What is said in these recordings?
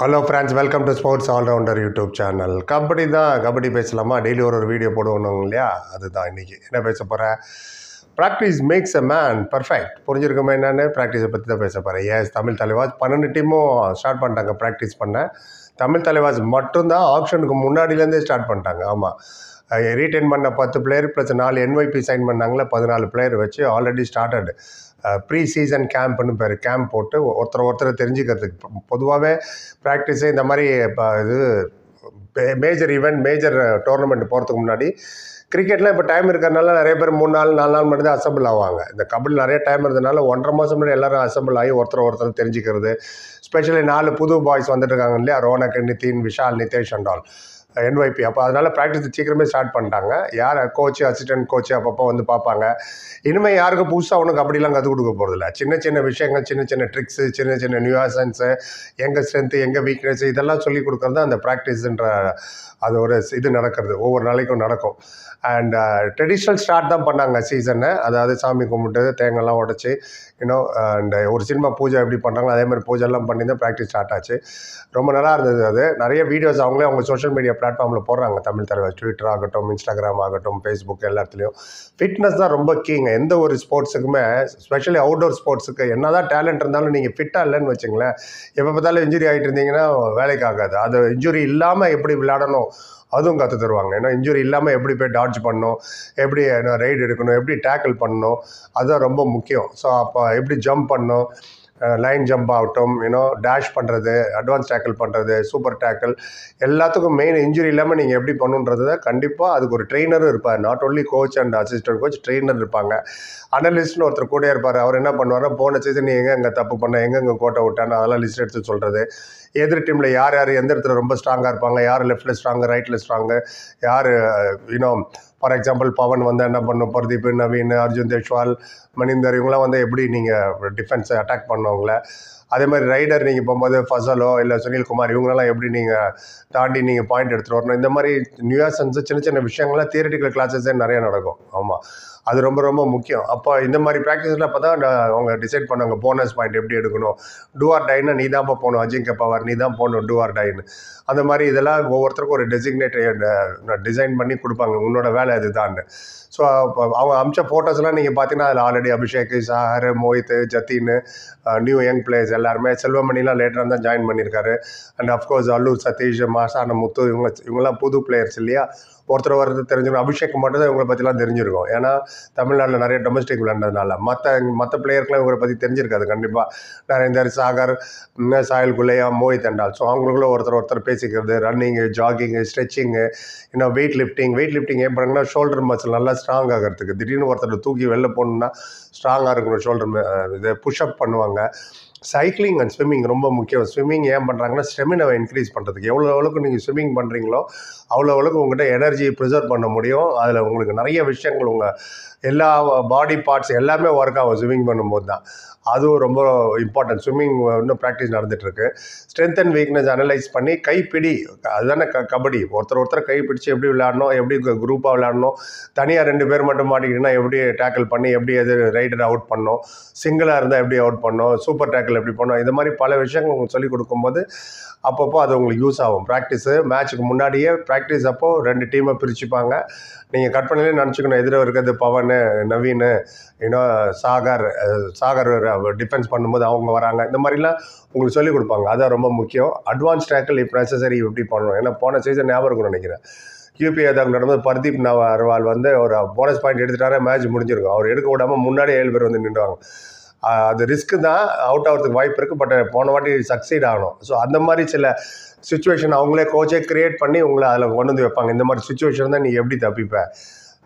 Hello friends welcome to sports all rounder YouTube channel kabaddi தான் கபடி பேசலாமா? Daily ஒரு ஒரு வீடியோ போடுவோம் இல்லையா? அதுதான் இன்றைக்கி என்ன பேச போகிறேன் practice makes a man perfect புரிஞ்சிருக்குமே என்னென்னு? ப்ராக்டிஸை பற்றி தான் பேச போகிறேன் ஏஸ் தமிழ் தலைவாஸ் பன்னெண்டு டீமும் ஸ்டார்ட் பண்ணிட்டாங்க ப்ராக்டிஸ் பண்ண. தமிழ் தலைவாஸ் மட்டும்தான் ஆப்ஷனுக்கு முன்னாடியிலேருந்தே ஸ்டார்ட் பண்ணிட்டாங்க. ஆமாம் ரீட்டைன் பண்ண பத்து பிளேயர் ப்ளஸ் நாலு என்ஒய்பி சைன் பண்ணாங்களே பதினாலு பிளேயர் வச்சு ஆல்ரெடி ஸ்டார்டட் ப்ரீ சீசன் கேம்ப்னு பேர். கேம்ப் போட்டு ஒருத்தர் ஒருத்தரை தெரிஞ்சுக்கிறதுக்கு. பொதுவாகவே ப்ராக்டிஸு இந்த மாதிரி இப்போ இது மேஜர் ஈவெண்ட் மேஜர் டோர்னமெண்ட் போகிறதுக்கு முன்னாடி கிரிக்கெட்டில் இப்போ டைம் இருக்கிறதுனால நிறைய பேர் மூணு நாள் நாலு நாள் மட்டும் தான் அசம்பிள் ஆவாங்க. இந்த கபடி நிறைய டைம் இருந்ததுனால ஒன்றரை மாதம் முன்னாடி எல்லாரும் அசம்பிள் ஆகி ஒருத்தர் ஒருத்தர் தெரிஞ்சுக்கிறது. ஸ்பெஷலி நாலு புது பாய்ஸ் வந்துட்டு இருக்காங்க இல்லையா? Ronak Nitin Vishal Nitesh and all N Y P அப்போ அதனால் ப்ராக்டிஸ் சீக்கிரமே ஸ்டார்ட் பண்ணிட்டாங்க. யார் கோச்சு அசிஸ்டன்ட் கோச்சு அப்பப்போ வந்து பார்ப்பாங்க. இனிமேல் யாருக்கும் புதுசாக ஒன்றும் கபடிலாம் கற்றுக் கொடுக்க போகிறதில்ல சின்ன சின்ன விஷயங்கள் சின்ன சின்ன ட்ரிக்ஸு சின்ன சின்ன நியூசன்ஸு எங்கள் ஸ்ட்ரென்த்து எங்கள் வீக்னஸ் இதெல்லாம் சொல்லி கொடுக்குறது அந்த ப்ராக்டிஸ்ன்ற அது ஒரு இது நடக்கிறது. ஒவ்வொரு நாளைக்கும் நடக்கும். அண்ட் ட்ரெடிஷ்னல் ஸ்டார்ட் தான் பண்ணாங்க சீசனை அதாவது சாமி கும்பிட்டு தேங்காய்லாம் உடச்சி இன்னும் அண்ட் ஒரு சினிமா பூஜை எப்படி பண்ணுறாங்களோ அதே மாதிரி பூஜைலாம் பண்ணி தான் ப்ராக்டிஸ் ஸ்டார்ட் ஆச்சு. ரொம்ப நல்லா இருந்தது அது. நிறைய வீடியோஸ் அவங்களே அவங்க சோஷியல் மீடியா பிளாட்ஃபார்மில் போடுறாங்க. தமிழ் தலைவர் ட்விட்டர் ஆகட்டும் இன்ஸ்டாகிராம் ஆகட்டும் ஃபேஸ்புக் எல்லாத்துலேயும். ஃபிட்னஸ் தான் ரொம்ப கீங்க எந்த ஒரு ஸ்போர்ட்ஸுக்குமே ஸ்பெஷலி அவுட்டோர் ஸ்போர்ட்ஸுக்கு என்ன தான் டேலண்ட் இருந்தாலும் நீங்கள் ஃபிட்டாக இல்லைன்னு வச்சுங்களேன். எப்போ பார்த்தாலும் இன்ஜுரி ஆகிட்டு இருந்தீங்கன்னா வேலைக்கு ஆகாது. அது இன்ஜுரி இல்லாமல் எப்படி விளையாடணும்? அதுவும் கற்று தருவாங்க. ஏன்னா இன்ஜுரி இல்லாமல் எப்படி போய் டாட்ஜ் பண்ணணும் எப்படி ரைடு எடுக்கணும் எப்படி டேக்கிள் பண்ணணும் அதுதான் ரொம்ப முக்கியம். ஸோ அப்போ எப்படி ஜம்ப் பண்ணணும் லைன் ஜம்ப் ஆகட்டும் யூனோ டேஷ் பண்ணுறது அட்வான்ஸ் டேக்கிள் பண்ணுறது சூப்பர் டேக்கிள் எல்லாத்துக்கும் மெயின் இன்ஜுரி இல்லாமல் நீங்கள் எப்படி பண்ணுன்றது தான் கண்டிப்பாக அதுக்கு ஒரு ட்ரெயினரும் இருப்பார். Not only coach and assistant coach trainer இருப்பாங்க. அனலிஸ்ட்னு ஒருத்தர் கூட இருப்பார். அவர் என்ன பண்ணுவார்னா போன சீசன் நீ எங்கே எங்கே தப்பு பண்ண எங்கெங்கே கோட்டை விட்டான்னு அதெல்லாம் லிஸ்ட் எடுத்து சொல்கிறது எதிர் டீமில் யார் யார் எந்த இடத்துல ரொம்ப ஸ்ட்ராங்காக இருப்பாங்க யார் லெஃப்ட்டில் ஸ்ட்ராங்கு ரைட்டில் ஸ்ட்ராங்கு யார் யூனோ ஃபார் எக்ஸாம்பிள் பவன் வந்து என்ன பண்ணும் பர்தீப் நவீன் அர்ஜுன் தேஷ்வால் மணிந்தர் இவங்களாம் வந்து எப்படி நீங்கள் டிஃபென்ஸை அட்டாக் பண்ணவங்கள? அதே மாதிரி ரைடர் நீங்கள் போகும்போது ஃபசலோ இல்லை சுனில்குமார் இவங்களெல்லாம் எப்படி நீங்கள் தாண்டி நீங்கள் பாயிண்ட் எடுத்துகிட்டு வரணும்? இந்த மாதிரி நியூயாசன்ஸு சின்ன சின்ன விஷயங்கள்லாம் தியரிட்டிக்கல் கிளாஸஸே நிறைய நடக்கும். ஆமாம் அது ரொம்ப ரொம்ப முக்கியம். அப்போ இந்த மாதிரி ப்ராக்டிஸில் அப்போ தான் அவங்க டிசைட் பண்ணுவாங்க போனஸ் பாயிண்ட் எப்படி எடுக்கணும்? டூஆர் டைன்னு நீ தான் போகணும். அஜிங்க பவர் நீ தான் போகணும் டூஆர் டைன்னு அந்த மாதிரி இதெல்லாம் ஒவ்வொருத்தருக்கும் ஒரு டெசிக்னேட் டிசைன் பண்ணி கொடுப்பாங்க. உன்னோட வேலை இதுதான்னு ஸோ அவங்க அமிச்ச ஃபோட்டோஸ்லாம் நீங்கள் பார்த்தீங்கன்னா அதில் already Abhishek sir Mohit Jathin new young players எல்லாருமே செல்வமணிலாம் லேட்டராக தான் ஜாயின் பண்ணியிருக்காரு. அண்ட் அஃப்கோர்ஸ் அல்லூர் சதீஷ் மாசான முத்து இவங்க இவங்கெல்லாம் புது பிளேயர்ஸ் இல்லையா? ஒருத்தர் ஒருத்தர் தெரிஞ்சிருக்கும் அபிஷேக் மட்டும் தான் இவங்களை பற்றிலாம் தெரிஞ்சிருக்கும். ஏன்னா தமிழ்நாட்டில் நிறைய டொமஸ்டிக் விளையாண்டதுனால. மற்ற மற்ற பிளேயருக்குலாம் இவங்களை பற்றி தெரிஞ்சிருக்காது கண்டிப்பாக நரேந்தர் சாகர் சாயல் குல்லையா மோஹித் அண்டால் ஸோ அவங்களுக்குள்ள ஒருத்தர் ஒருத்தர் பேசிக்கிறது ரன்னிங்கு ஜாகிங்கு ஸ்ட்ரெச்சிங்கு இன்னும் வெயிட் லிஃப்டிங் வெயிட் லிஃப்டிங் ஏன் பண்ணுங்கன்னா ஷோல்டர் மசில் நல்லா ஸ்ட்ராங் ஆகிறதுக்கு. திடீர்னு ஒருத்தர் தூக்கி வெளில போகணுன்னா ஸ்ட்ராங்காக இருக்கணும் ஷோல்டர் இது புஷ்அப் பண்ணுவாங்க. சைக்கிளிங் அண்ட் ஸ்விம்மிங் ரொம்ப முக்கியம். ஸ்விம்மிங் ஏன் பண்ணுறாங்கன்னா ஸ்டெமினாவை இன்க்ரீஸ் பண்ணுறதுக்கு எவ்வளோ அளவுக்கு நீங்கள் ஸ்விம்மிங் பண்ணுறீங்களோ அவ்வளோ அளவுக்கு உங்கள்கிட்ட எனர்ஜியை ப்ரிசர்வ் பண்ண முடியும். அதில் உங்களுக்கு நிறைய விஷயங்கள் உங்கள் எல்லா பாடி பார்ட்ஸ் எல்லாமே ஒர்க் ஆகும். ஸ்விம்மிங் பண்ணும்போது தான். அதுவும் ரொம்ப இம்பார்ட்டன்ட் ஸ்விம்மிங் இன்னும் ப்ராக்டிஸ் நடந்துகிட்ருக்கு ஸ்ட்ரென்த் அண்ட் வீக்னஸ் அனலைஸ் பண்ணி கைப்பிடி. அதுதானே க கபடி. ஒருத்தர் ஒருத்தர் கை பிடிச்சி எப்படி விளையாடணும் எப்படி குரூப்பாக விளையாடணும் தனியாக ரெண்டு பேர் மட்டும் மாட்டிக்கிட்டீங்கன்னா எப்படி டேக்கிள் பண்ணி எப்படி எது ரைடர் அவுட் பண்ணணும் சிங்கிளாக இருந்தால் எப்படி அவுட் பண்ணணும் சூப்பர் டேக்கிள் எப்படி பண்ணணும் இந்த மாதிரி பல விஷயங்கள் உங்களுக்கு சொல்லிக் கொடுக்கும்போது அப்பப்போ அது உங்களுக்கு யூஸ் ஆகும். ப்ராக்டிஸு மேட்ச்சுக்கு முன்னாடியே ப்ராக்டிஸ் அப்போது ரெண்டு டீமை பிரிச்சுப்பாங்க. நீங்கள் கட் பண்ணலே நினச்சிக்கணும். எதிர இருக்கிறது பவன் நவீன் இன்னும் சாகர் சாகர் டிஃபென்ஸ் பண்ணும்போது அவங்க வராங்க. இந்த மாதிரிலாம் உங்களுக்கு சொல்லிக் கொடுப்பாங்க. அதான் ரொம்ப முக்கியம். அட்வான்ஸ் டேக்கிள் இப்போ நெசசரி எப்படி பண்ணணும். ஏன்னா போன சீசன் ஞாபகம் இருக்கும்னு நினைக்கிறேன். யூபி அதாங்க நடந்தது பர்தீப் நவர்வால் வந்து ஒரு போனஸ் பாயிண்ட் எடுத்துட்டாரே மேட்ச் முடிஞ்சிருக்கும். அவர் எடுக்க விடாமல் முன்னாடி ஏழு பேர் வந்து நின்றுவாங்க. அது ரிஸ்க்கு தான் அவுட் ஆகிறதுக்கு வாய்ப்பு இருக்குது பட் போன வாட்டி சக்சீட் ஆகணும் ஸோ அந்த மாதிரி சில சுச்சுவேஷன் அவங்களே கோச்சே க்ரியேட் பண்ணி உங்களை அதில் கொண்டு வந்து வைப்பாங்க. இந்த மாதிரி சுச்சுவேஷன் தான் நீ எப்படி தப்பிப்ப?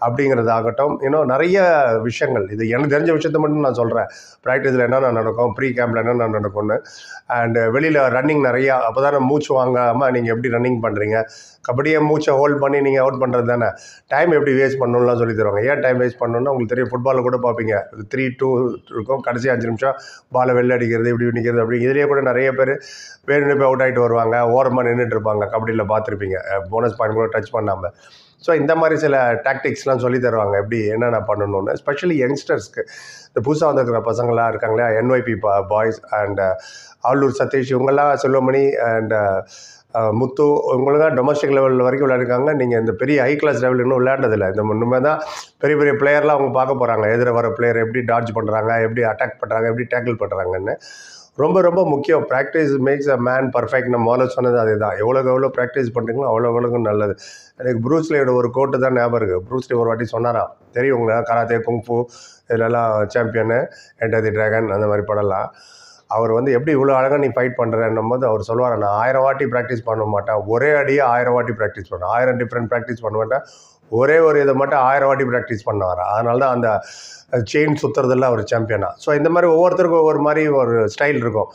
அப்படிங்கிறதாகட்டும். இன்னும் நிறைய விஷயங்கள். இது எனக்கு தெரிஞ்ச விஷயத்த மட்டும் நான் சொல்கிறேன் ப்ராக்டிஸில் என்னென்ன நடக்கும்? ப்ரீ கேம்பில் என்னென்ன நடக்கும்னு. அண்டு வெளியில் ரன்னிங் நிறையா அப்போ தானே மூச்சு வாங்காமல் நீங்கள் எப்படி ரன்னிங் பண்ணுறீங்க கபடியை மூச்சை ஹோல்ட் பண்ணி நீங்கள் அவுட் பண்ணுறது தானே? டைம் எப்படி வேஸ்ட் பண்ணணும்லாம் சொல்லி தருவாங்க. ஏன் டைம் வேஸ்ட் பண்ணணும்னா உங்களுக்கு தெரியும் ஃபுட்பாலில் கூட பார்ப்பீங்க. த்ரீ டூ இருக்கும். கடைசி அஞ்சு நிமிஷம் பாலை வெளில அடிக்கிறது இப்படி நிற்கிறது அப்படி. இதுலேயே கூட நிறைய பேர் வேணும்னு போய் அவுட் ஆகிட்டு வருவாங்க. ஓரமாக நின்றுட்டு இருப்பாங்க. கபடியில் பார்த்துருப்பீங்க. போனஸ் பாயிண்ட் கூட டச் பண்ணாமல் ஸோ இந்த மாதிரி சில டாக்டிக்ஸ்லாம் சொல்லி தருவாங்க. எப்படி என்னென்ன பண்ணணும்னு. ஸ்பெஷலி யங்ஸ்டர்ஸ்க்கு இந்த புதுசாக வந்திருக்கிற பசங்களாம் இருக்காங்க இல்லையா? NYP boys and Alur Sathish இவங்கெல்லாம் Selvamani and uh, uh, Muthu இவங்களாம் டொமஸ்டிக் லெவலில் வரைக்கும் விளையாடிருக்காங்க. நீங்கள் இந்த பெரிய ஹை கிளாஸ் லெவல் இன்னும் விளையாண்டதில்லை இந்த முன்னுமே தான் பெரிய பெரிய பிளேயர்லாம் அவங்க பார்க்க போகிறாங்க எதிர வர பிளேயர் எப்படி டார்ஜ் பண்ணுறாங்க எப்படி அட்டாக் பண்ணுறாங்க எப்படி டேக்கிள் பண்ணுறாங்கன்னு ரொம்ப ரொம்ப முக்கியம். Practice makes a man perfect நம்ம முதல்ல சொன்னது அதுதான். எவ்வளோக்கு எவ்வளோ ப்ராக்டிஸ் பண்ணுறீங்களோ அவ்வளோ எவ்வளோக்கு நல்லது. எனக்கு ப்ரூஸ்லியோட ஒரு கோட்டு தான் ஞாபகம் இருக்குது ப்ரூஸ்லி ஒரு வாட்டி சொன்னாராம். தெரியும் உங்களை. கராத்தே குங்ஃபு இதிலெல்லாம் சாம்பியனு என்டர் தி ட்ராகன் அந்த மாதிரி படம்லாம். அவர் வந்து எப்படி இவ்வளோ அழகாக நீ ஃபைட் பண்ணுறேன்னும் போது அவர் சொல்லுவார் நான் ஆயிரம் வாட்டி ப்ராக்டிஸ் பண்ண மாட்டேன். ஒரே அடியே ஆயிரம் வாட்டி ப்ராக்டிஸ் பண்ணுவேன் ஆயிரம் டிஃப்ரெண்ட் ப்ராக்டிஸ் பண்ண மாட்டேன். ஒரே ஒரு இதை மட்டும் ஆயிரம் வாட்டி ப்ராக்டிஸ் பண்ணுவார். அதனால தான் அந்த செயின் சுற்றுறதுல அவர் சாம்பியனாக ஸோ இந்த மாதிரி ஒவ்வொருத்தருக்கும் ஒவ்வொரு மாதிரி ஒரு ஸ்டைல் இருக்கும்.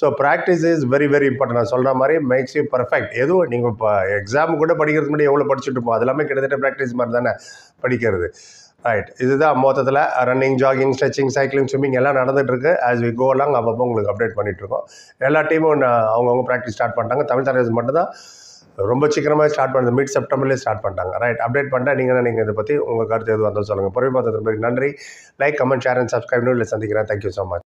So practice is very very important நான் சொல்கிற மாதிரி மேக்ஸ் யூ பர்ஃபெக்ட் எதுவும் நீங்கள் இப்போ எக்ஸாம் கூட படிக்கிறதுக்கு முன்னாடி எவ்வளோ படிச்சுட்டு இருப்போம்? அது எல்லாமே கிட்டத்தட்ட ப்ராக்டிஸ் மாதிரி தானே படிக்கிறது. ரைட் இதுதான் மொத்தத்தில் running jogging stretching cycling swimming எல்லாம் நடந்துகிட்ருக்கு ஆஸ் வி கோ அலாங் அப்பப்போ உங்களுக்கு அப்டேட் பண்ணிகிட்ருக்கோம் எல்லா டீமும் அவங்கவுங்க ப்ராக்டிஸ் ஸ்டார்ட் பண்ணிட்டாங்க. தமிழ் தலைவர்ஸ் மட்டும் தான் ரொம்ப சீக்கிரமாக ஸ்டார்ட் பண்ணுறது மிட் செப்டம்பர்லேயே ஸ்டார்ட் பண்ணிட்டாங்க. ரைட் அப்டேட் பண்ணிட்டா நீங்கள் நீங்கள் இதை பற்றி உங்கள் கருத்து எதுவும் வந்தால் சொல்லுங்கள் பொறுமை பார்த்ததுக்கு நன்றி. Like comment share and subscribe நூலில் சந்திக்கிறேன். Thank you so much